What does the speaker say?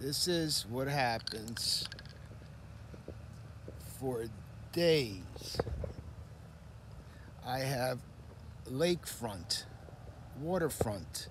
This is what happens for days. I have lakefront, waterfront,